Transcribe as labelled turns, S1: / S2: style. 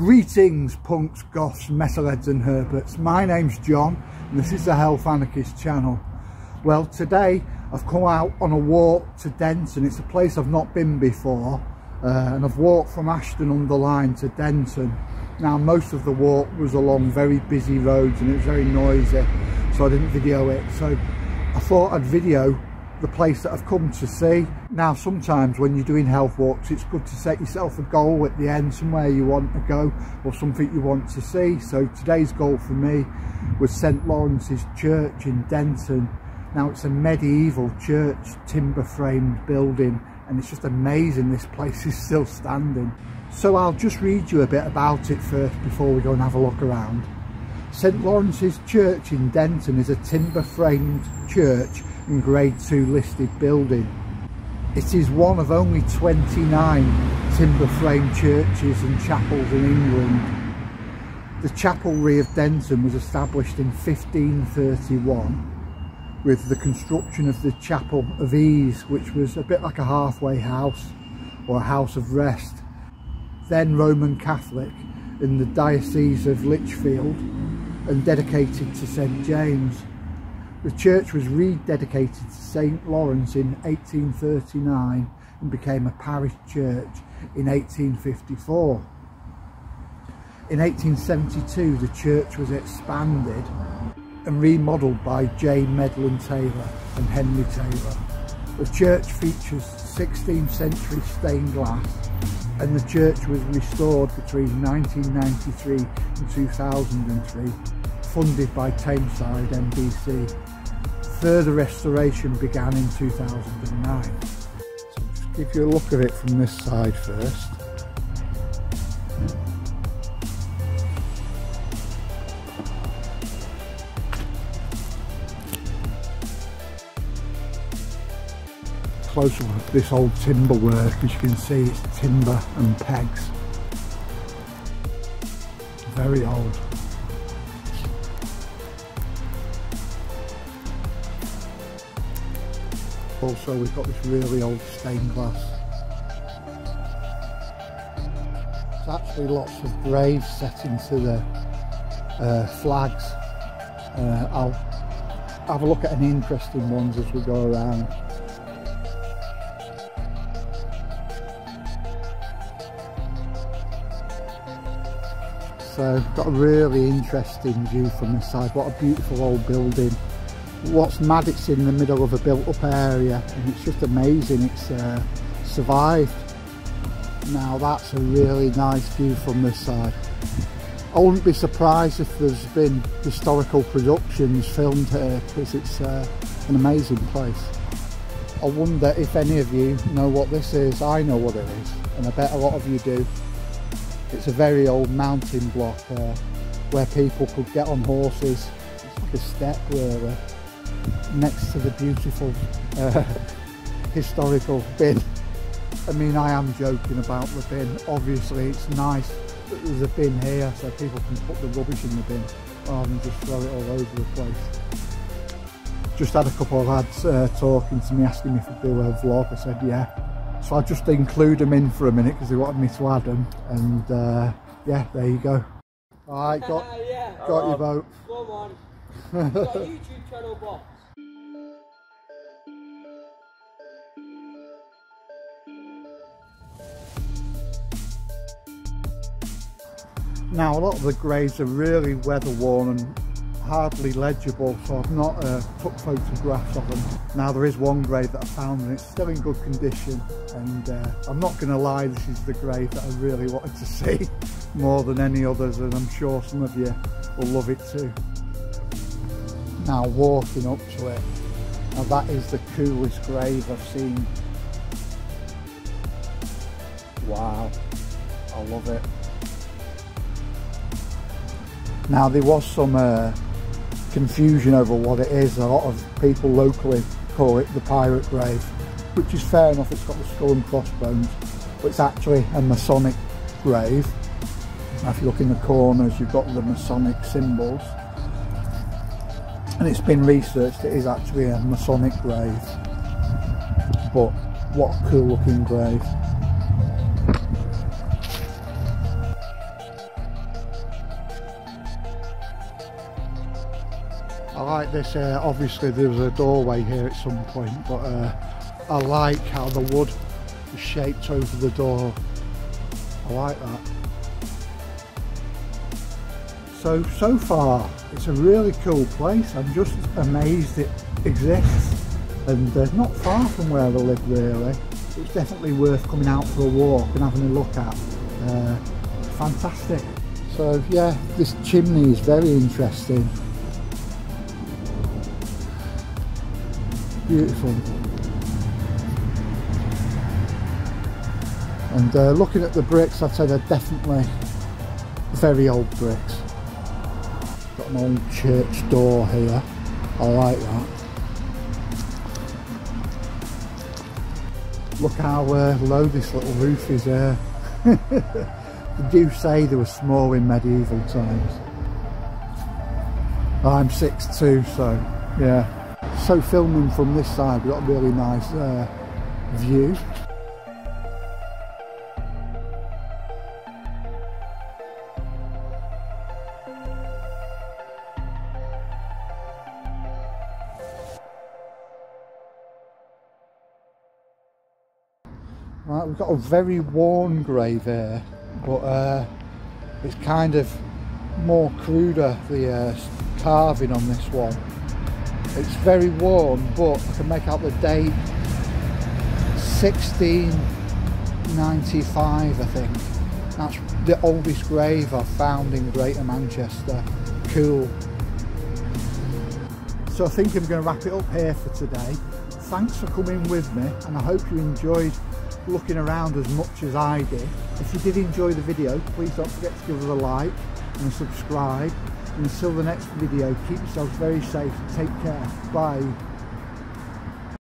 S1: Greetings punks, goths, metalheads and herberts. My name's John and this is the Health Anarchist channel. Well today I've come out on a walk to Denton. It's a place I've not been before uh, and I've walked from Ashton under Lyne to Denton. Now most of the walk was along very busy roads and it was very noisy so I didn't video it. So I thought I'd video the place that I've come to see. Now sometimes when you're doing health walks it's good to set yourself a goal at the end, somewhere you want to go or something you want to see. So today's goal for me was St Lawrence's Church in Denton. Now it's a medieval church, timber framed building and it's just amazing this place is still standing. So I'll just read you a bit about it first before we go and have a look around. St Lawrence's Church in Denton is a timber framed church and grade 2 listed building. It is one of only 29 timber frame churches and chapels in England. The chapelry of Denton was established in 1531 with the construction of the Chapel of Ease which was a bit like a halfway house or a house of rest. Then Roman Catholic in the Diocese of Lichfield and dedicated to St James. The church was rededicated to St Lawrence in 1839 and became a parish church in 1854. In 1872 the church was expanded and remodelled by J. Medland Taylor and Henry Taylor. The church features 16th century stained glass and the church was restored between 1993 and 2003 funded by Tameside MBC further restoration began in 2009. So just give you a look at it from this side first. Closer look this old timber work, as you can see it's timber and pegs. Very old. Also we've got this really old stained glass. There's actually lots of graves set into the uh, flags. Uh, I'll have a look at any interesting ones as we go around. So got a really interesting view from this side. What a beautiful old building what's mad it's in the middle of a built up area and it's just amazing it's uh, survived. Now that's a really nice view from this side. I wouldn't be surprised if there's been historical productions filmed here because it's uh, an amazing place. I wonder if any of you know what this is. I know what it is and I bet a lot of you do. It's a very old mounting block uh, where people could get on horses. It's like a step really next to the beautiful uh, historical bin. I mean, I am joking about the bin. Obviously, it's nice that there's a bin here so people can put the rubbish in the bin rather than just throw it all over the place. Just had a couple of lads uh, talking to me, asking me if I'd do a vlog. I said, yeah. So I just include them in for a minute because they wanted me to add them. And uh, yeah, there you go. All right, got, yeah. got your vote.
S2: YouTube channel box.
S1: Now a lot of the graves are really weather worn and hardly legible so I've not uh, took photographs of them. Now there is one grave that I found and it's still in good condition and uh, I'm not going to lie this is the grave that I really wanted to see more than any others and I'm sure some of you will love it too. Now walking up to it, now that is the coolest grave I've seen. Wow, I love it. Now there was some uh, confusion over what it is. A lot of people locally call it the pirate grave, which is fair enough. It's got the skull and crossbones, but it's actually a Masonic grave. Now if you look in the corners, you've got the Masonic symbols and it's been researched it is actually a Masonic grave. But what a cool looking grave. I like this uh, obviously there was a doorway here at some point but uh, I like how the wood is shaped over the door. I like that. So, so far, it's a really cool place. I'm just amazed it exists. And uh, not far from where I live really. It's definitely worth coming out for a walk and having a look at. Uh, fantastic. So yeah, this chimney is very interesting. Beautiful. And uh, looking at the bricks, I'd say they're definitely very old bricks. Old church door here. I like that. Look how uh, low this little roof is there. they do say they were small in medieval times. I'm 6'2", so yeah. So filming from this side, we've got a really nice uh, view. Right, we've got a very worn grave here, but uh, it's kind of more cruder, the uh, carving on this one. It's very worn, but I can make out the date 1695, I think. That's the oldest grave I've found in Greater Manchester. Cool. So I think I'm going to wrap it up here for today. Thanks for coming with me and I hope you enjoyed looking around as much as I did. If you did enjoy the video, please don't forget to give us a like and subscribe. And until the next video, keep yourselves very safe. Take care. Bye.